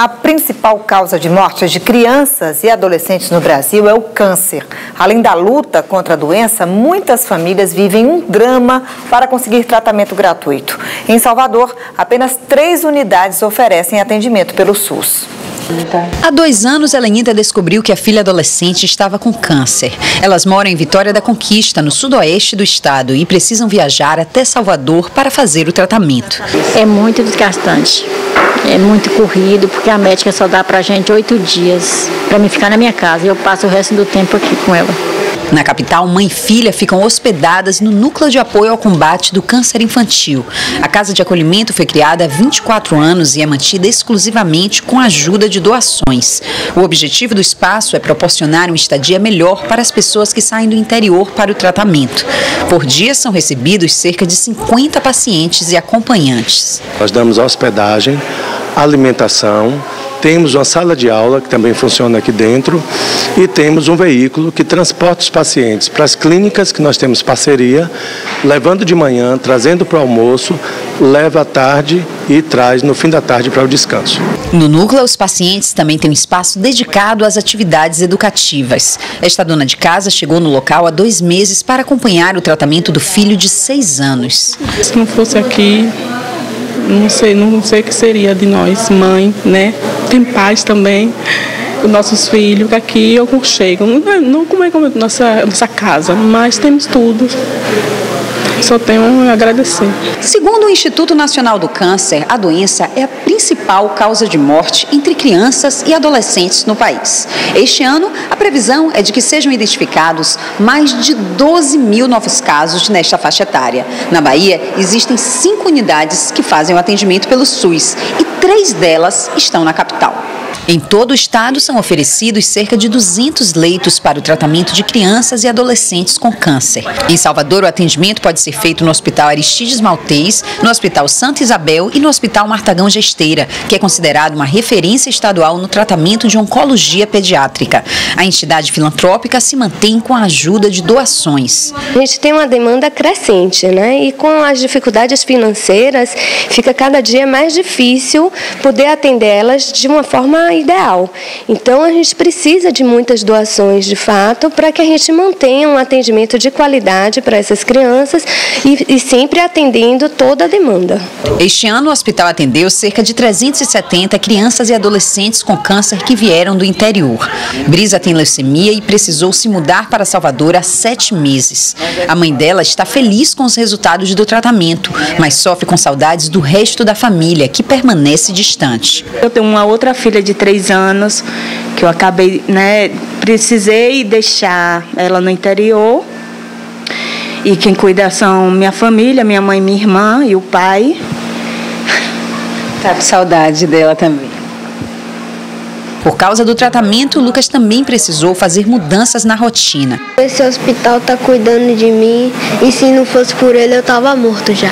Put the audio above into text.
A principal causa de morte de crianças e adolescentes no Brasil é o câncer. Além da luta contra a doença, muitas famílias vivem um drama para conseguir tratamento gratuito. Em Salvador, apenas três unidades oferecem atendimento pelo SUS. Há dois anos, Heleninda descobriu que a filha adolescente estava com câncer. Elas moram em Vitória da Conquista, no sudoeste do estado, e precisam viajar até Salvador para fazer o tratamento. É muito desgastante. É muito corrido, porque a médica só dá pra gente oito dias para me ficar na minha casa. E eu passo o resto do tempo aqui com ela. Na capital, mãe e filha ficam hospedadas no Núcleo de Apoio ao Combate do Câncer Infantil. A casa de acolhimento foi criada há 24 anos e é mantida exclusivamente com a ajuda de doações. O objetivo do espaço é proporcionar uma estadia melhor para as pessoas que saem do interior para o tratamento. Por dia são recebidos cerca de 50 pacientes e acompanhantes. Nós damos hospedagem, alimentação, temos uma sala de aula que também funciona aqui dentro e temos um veículo que transporta os pacientes para as clínicas que nós temos parceria, levando de manhã, trazendo para o almoço, leva à tarde e traz no fim da tarde para o descanso. No núcleo, os pacientes também têm um espaço dedicado às atividades educativas. Esta dona de casa chegou no local há dois meses para acompanhar o tratamento do filho de seis anos. Se não fosse aqui, não sei, não sei o que seria de nós, mãe, né? Tem pais também, os nossos filhos, que aqui eu conchego. Não, é, não como é como é nossa, nossa casa, mas temos tudo. Só tenho a agradecer. Segundo o Instituto Nacional do Câncer, a doença é a principal causa de morte entre crianças e adolescentes no país. Este ano, a previsão é de que sejam identificados mais de 12 mil novos casos nesta faixa etária. Na Bahia, existem cinco unidades que fazem o atendimento pelo SUS e três delas estão na capital. Em todo o estado são oferecidos cerca de 200 leitos para o tratamento de crianças e adolescentes com câncer. Em Salvador, o atendimento pode ser feito no Hospital Aristides Maltês, no Hospital Santa Isabel e no Hospital Martagão Gesteira, que é considerado uma referência estadual no tratamento de oncologia pediátrica. A entidade filantrópica se mantém com a ajuda de doações. A gente tem uma demanda crescente, né? E com as dificuldades financeiras, fica cada dia mais difícil poder atendê-las de uma forma ideal. Então a gente precisa de muitas doações de fato para que a gente mantenha um atendimento de qualidade para essas crianças e, e sempre atendendo toda a demanda. Este ano o hospital atendeu cerca de 370 crianças e adolescentes com câncer que vieram do interior. Brisa tem leucemia e precisou se mudar para Salvador há sete meses. A mãe dela está feliz com os resultados do tratamento, mas sofre com saudades do resto da família, que permanece distante. Eu tenho uma outra filha de três anos, que eu acabei, né, precisei deixar ela no interior. E quem cuida são minha família, minha mãe, minha irmã e o pai. Tá com saudade dela também. Por causa do tratamento, Lucas também precisou fazer mudanças na rotina. Esse hospital tá cuidando de mim e se não fosse por ele eu tava morto já.